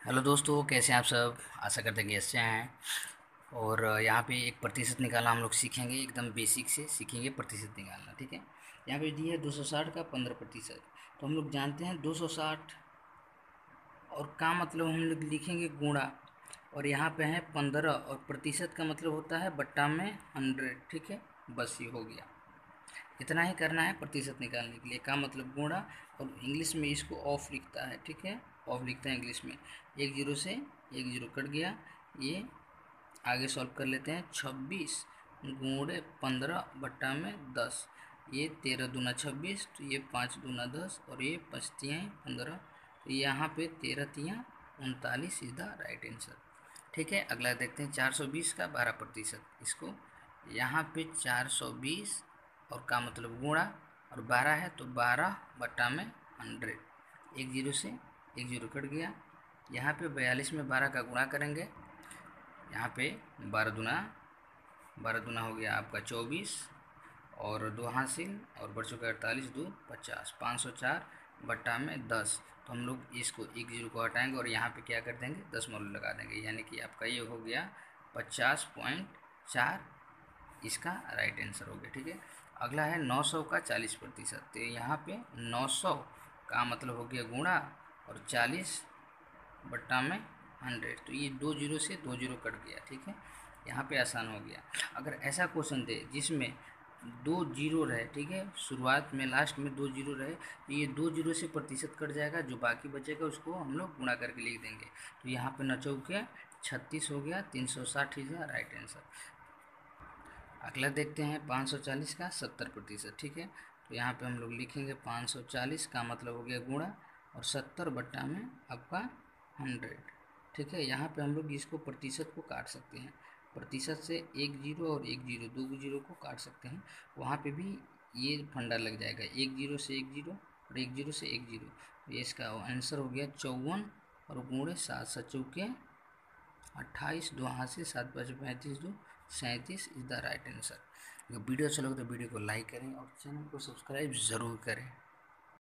Hello दोस्तों, कैसे हैं आप सब? आशा करते हैं कि अच्छे हैं। और यहाँ पे एक प्रतिशत निकालना हम लोग सीखेंगे, एकदम बेसिक से सीखेंगे प्रतिशत निकालना, ठीक है? यहाँ पे दिया है दो सौ साठ का पंद्रह प्रतिशत। तो हम लोग जानते हैं दो सौ साठ और का मतलब हम लोग लिखेंगे गुणा। और यहाँ पे है पंद्रह और प्रतिशत का मतलब होता है बट्टा में हंड्रेड ठीक है? बस ये हो गया। इतना ही करना है प्रतिशत निकालने के लिए। का मतलब गुणा, और इंग्लिश में इसको ऑफ़ लिखता है, ठीक है? ऑफ़ लिखता है इंग्लिश में। एक ज़ीरो से एक ज़ीरो कट गया। ये आगे सॉल्व कर लेते हैं। छब्बीस गुणे पंद्रह बट्टा में दस। ये तेरह दूना छब्बीस तो ये पाँच दूना दस, और ये पचतियाँ पंद्रह। तो यहाँ पे तेरह तियाँ, उनतालीस इज़ द राइट आंसर ठीक है? अगला देखते हैं। चार सौ बीस का बारह प्रतिशत। इसको यहाँ पे चार सौ बीस और का मतलब गुणा और बारह है तो बारह बट्टा में हंड्रेड। एक ज़ीरो से एक ज़ीरो कट गया। यहाँ पे बयालीस में बारह का गुणा करेंगे। यहाँ पे बारह दुना बारह दुना हो गया आपका चौबीस और दो हासिल और बढ़ चुका अड़तालीस, दो पचास, पाँच सौ चार बट्टा में दस। तो हम लोग इसको एक ज़ीरो को हटाएँगे और यहाँ पे क्या कर देंगे? दस मोल लगा देंगे। यानी कि आपका ये हो गया पचास पॉइंट चार इसका राइट आंसर हो गया, ठीक है? अगला है नौ सौ का चालीस प्रतिशत। तो यहाँ पे नौ सौ का मतलब हो गया गुणा और चालीस बट्टा में हंड्रेड तो ये दो ज़ीरो से दो ज़ीरो कट गया, ठीक है? यहाँ पे आसान हो गया। अगर ऐसा क्वेश्चन दे जिसमें दो ज़ीरो रहे, ठीक है? शुरुआत में लास्ट में दो ज़ीरो रहे तो ये दो ज़ीरो से प्रतिशत कट जाएगा, जो बाकी बचेगा उसको हम लोग गुणा करके लिख देंगे। तो यहाँ पे न चौके छत्तीस हो गया, तीन सौ साठ ही राइट आंसर अगला देखते हैं पाँच सौ चालीस का सत्तर प्रतिशत, ठीक है? तो यहाँ पे हम लोग लिखेंगे पाँच सौ चालीस का मतलब हो गया गुणा और सत्तर बट्टा में आपका हंड्रेड, ठीक है? यहाँ पे हम लोग इसको प्रतिशत को काट सकते हैं। प्रतिशत से एक ज़ीरो और एक ज़ीरो, दो ज़ीरो को काट सकते हैं। वहाँ पे भी ये फंडा लग जाएगा, एक ज़ीरो से एक ज़ीरो और एक ज़ीरो से एक ज़ीरो। तो इसका आंसर हो गया चौवन और गुणे सात सौ चौके अट्ठाईस, दो अस्सी सात पाँच पैंतीस, दो सैंतीस इज़ द राइट आंसर। अगर वीडियो अच्छा लगे तो वीडियो को लाइक करें और चैनल को सब्सक्राइब ज़रूर करें।